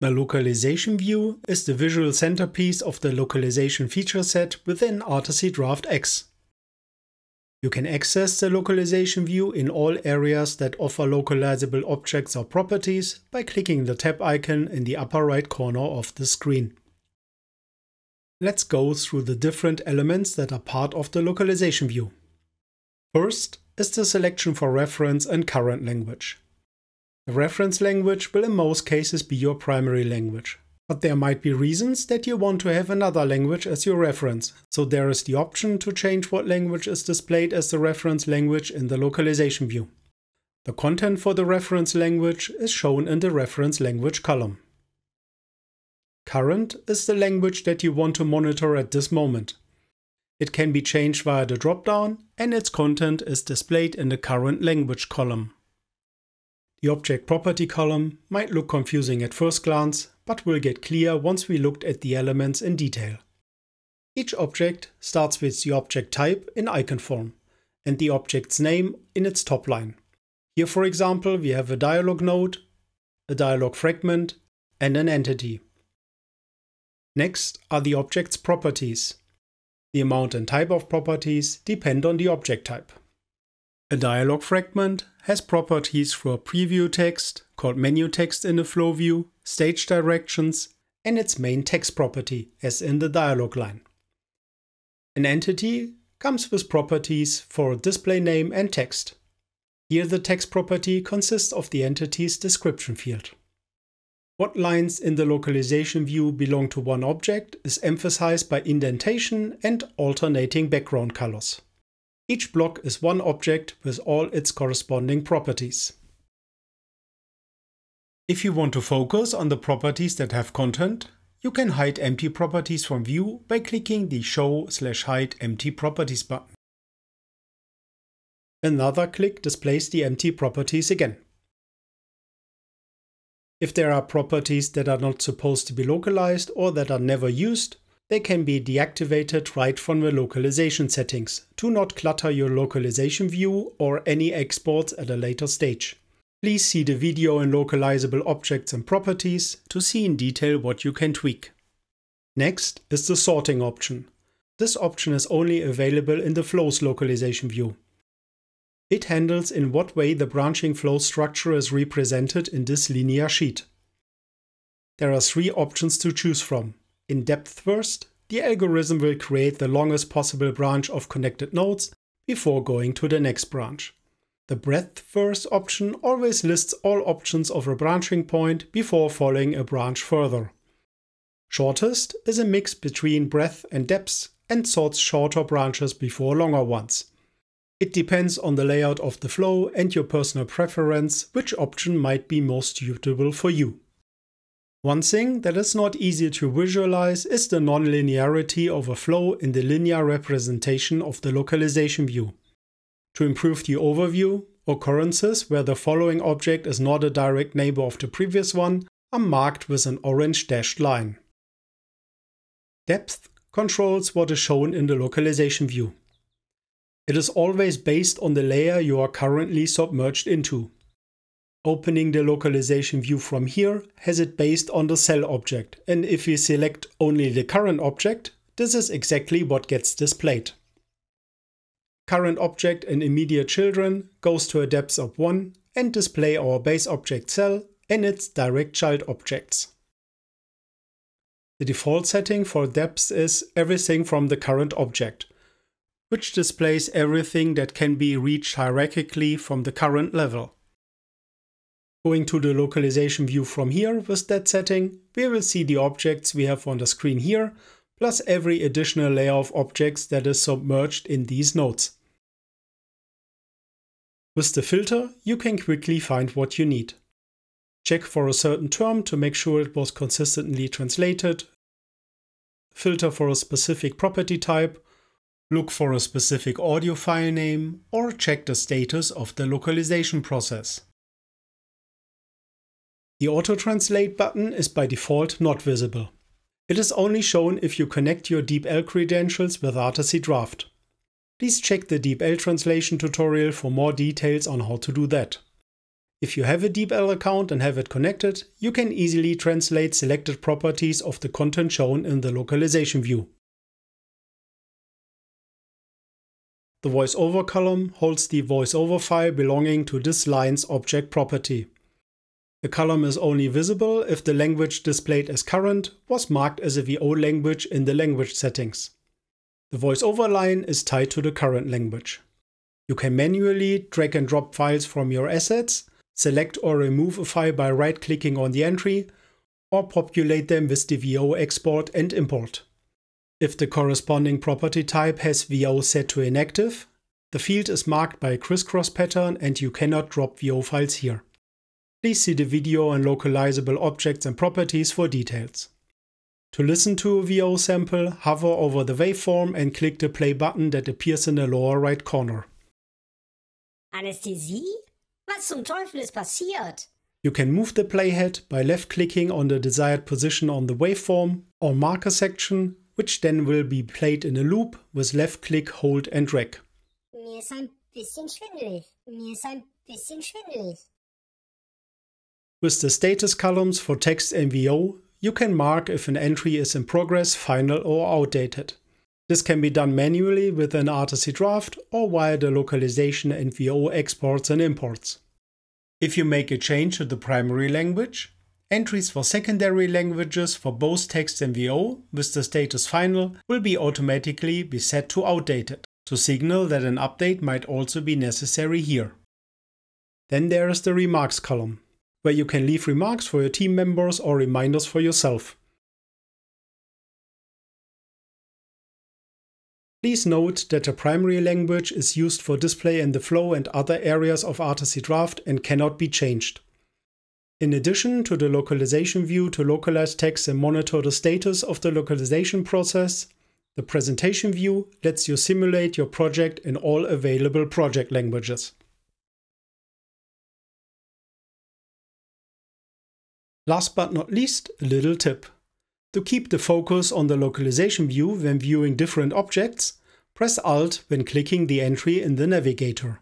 The localization view is the visual centerpiece of the localization feature set within articy Draft X. You can access the localization view in all areas that offer localizable objects or properties by clicking the tab icon in the upper right corner of the screen. Let's go through the different elements that are part of the localization view. First is the selection for reference and current language. The reference language will in most cases be your primary language. But there might be reasons that you want to have another language as your reference, so there is the option to change what language is displayed as the reference language in the localization view. The content for the reference language is shown in the reference language column. Current is the language that you want to monitor at this moment. It can be changed via the dropdown and its content is displayed in the current language column. The object property column might look confusing at first glance, but will get clear once we looked at the elements in detail. Each object starts with the object type in icon form and the object's name in its top line. Here for example we have a dialog node, a dialog fragment and an entity. Next are the object's properties. The amount and type of properties depend on the object type. A dialog fragment has properties for preview text, called menu text in the flow view, stage directions, and its main text property, as in the dialog line. An entity comes with properties for display name and text. Here the text property consists of the entity's description field. What lines in the localization view belong to one object is emphasized by indentation and alternating background colors. Each block is one object with all its corresponding properties. If you want to focus on the properties that have content, you can hide empty properties from view by clicking the Show slash Hide Empty Properties button. Another click displays the empty properties again. If there are properties that are not supposed to be localized or that are never used, they can be deactivated right from the localization settings to not clutter your localization view or any exports at a later stage. Please see the video in localizable objects and properties to see in detail what you can tweak. Next is the sorting option. This option is only available in the flows localization view. It handles in what way the branching flow structure is represented in this linear sheet. There are three options to choose from. In depth first, the algorithm will create the longest possible branch of connected nodes before going to the next branch. The breadth first option always lists all options of a branching point before following a branch further. Shortest is a mix between breadth and depth and sorts shorter branches before longer ones. It depends on the layout of the flow and your personal preference which option might be most suitable for you. One thing that is not easy to visualize is the nonlinearity of a flow in the linear representation of the localization view. To improve the overview, occurrences where the following object is not a direct neighbor of the previous one are marked with an orange dashed line. Depth controls what is shown in the localization view. It is always based on the layer you are currently submerged into. Opening the localization view from here has it based on the cell object and if we select only the current object, this is exactly what gets displayed. Current object and immediate children goes to a depth of 1 and display our base object cell and its direct child objects. The default setting for depth is everything from the current object, which displays everything that can be reached hierarchically from the current level. Going to the localization view from here with that setting, we will see the objects we have on the screen here, plus every additional layer of objects that is submerged in these nodes. With the filter, you can quickly find what you need. Check for a certain term to make sure it was consistently translated. Filter for a specific property type, look for a specific audio file name, or check the status of the localization process. The auto-translate button is by default not visible. It is only shown if you connect your DeepL credentials with articy Draft. Please check the DeepL translation tutorial for more details on how to do that. If you have a DeepL account and have it connected, you can easily translate selected properties of the content shown in the localization view. The VoiceOver column holds the VoiceOver file belonging to this line's object property. The column is only visible if the language displayed as current was marked as a VO language in the language settings. The VoiceOver line is tied to the current language. You can manually drag and drop files from your assets, select or remove a file by right-clicking on the entry, or populate them with the VO export and import. If the corresponding property type has VO set to inactive, the field is marked by a crisscross pattern and you cannot drop VO files here. Please see the video on localizable objects and properties for details. To listen to a VO sample, hover over the waveform and click the play button that appears in the lower right corner. Anästhesie? Was zum Teufel ist passiert? You can move the playhead by left-clicking on the desired position on the waveform or marker section, which then will be played in a loop with left-click, hold and drag. Mir ist ein bisschen schwindelig. Mir ist ein bisschen schwindelig. With the status columns for text and VO, you can mark if an entry is in progress, final or outdated. This can be done manually with an articy draft or via the localization and VO exports and imports. If you make a change to the primary language, entries for secondary languages for both text and VO with the status final will be automatically be set to outdated to signal that an update might also be necessary here. Then there is the remarks column where you can leave remarks for your team members or reminders for yourself. Please note that the primary language is used for display in the flow and other areas of articy Draft and cannot be changed. In addition to the localization view to localize text and monitor the status of the localization process, the presentation view lets you simulate your project in all available project languages. Last but not least, a little tip. To keep the focus on the localization view when viewing different objects, press Alt when clicking the entry in the navigator.